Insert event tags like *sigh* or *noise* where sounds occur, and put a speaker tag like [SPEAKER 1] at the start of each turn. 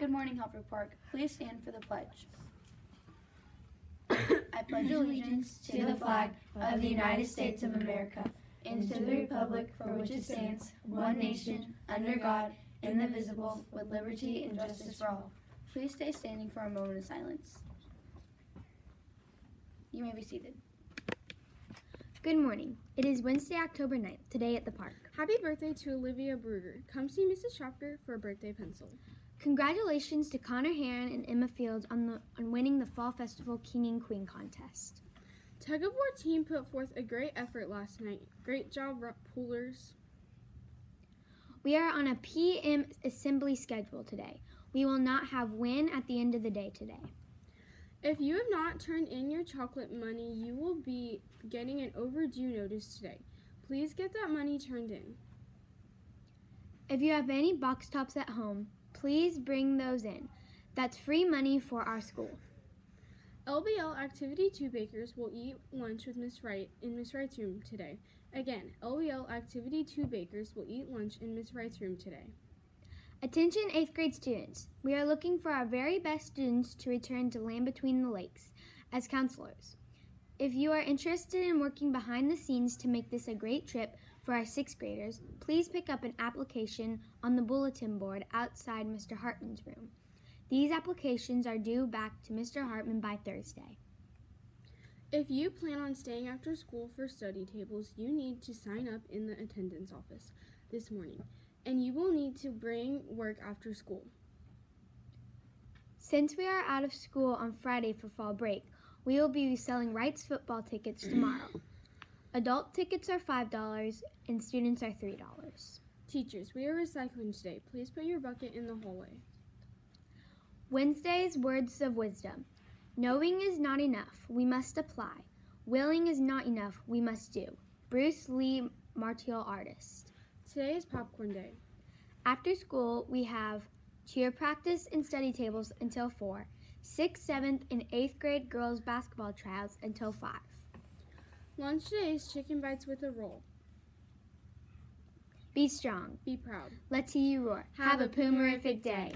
[SPEAKER 1] Good morning, Helfrich Park. Please stand for the pledge. *coughs* I pledge allegiance to the flag of the United States of America and to the republic for which it stands, one nation, under God, indivisible, with liberty and justice for all. Please stay standing for a moment of silence. You may be seated.
[SPEAKER 2] Good morning. It is Wednesday, October 9th, today at the park.
[SPEAKER 3] Happy birthday to Olivia Bruger. Come see Mrs. Shopker for a birthday pencil.
[SPEAKER 2] Congratulations to Connor Heron and Emma Fields on, the, on winning the Fall Festival King and Queen contest.
[SPEAKER 3] Tug of War team put forth a great effort last night. Great job, poolers.
[SPEAKER 2] We are on a PM assembly schedule today. We will not have win at the end of the day today.
[SPEAKER 3] If you have not turned in your chocolate money, you will be getting an overdue notice today. Please get that money turned in.
[SPEAKER 2] If you have any box tops at home, please bring those in. That's free money for our school.
[SPEAKER 3] LBL Activity 2 bakers will eat lunch with Miss Wright in Miss Wright's room today. Again, LBL Activity 2 bakers will eat lunch in Miss Wright's room today.
[SPEAKER 2] Attention 8th grade students. We are looking for our very best students to return to Land Between the Lakes as counselors. If you are interested in working behind the scenes to make this a great trip for our 6th graders, please pick up an application on the bulletin board outside Mr. Hartman's room. These applications are due back to Mr. Hartman by Thursday.
[SPEAKER 3] If you plan on staying after school for study tables, you need to sign up in the attendance office this morning, and you will need to bring work after school.
[SPEAKER 2] Since we are out of school on Friday for fall break, we will be selling Reitz football tickets tomorrow. Adult tickets are $5 and students are $3.
[SPEAKER 3] Teachers, we are recycling today. Please put your bucket in the hallway.
[SPEAKER 2] Wednesday's words of wisdom. Knowing is not enough, we must apply. Willing is not enough, we must do. Bruce Lee, martial artist.
[SPEAKER 3] Today is popcorn day.
[SPEAKER 2] After school, we have cheer practice and study tables until 4, 6th, 7th, and 8th grade girls basketball tryouts until 5.
[SPEAKER 3] Lunch today is chicken bites with a roll.
[SPEAKER 2] Be strong.
[SPEAKER 3] Be proud.
[SPEAKER 2] Let's hear you roar.
[SPEAKER 3] Have, Have a, a Pumerific day.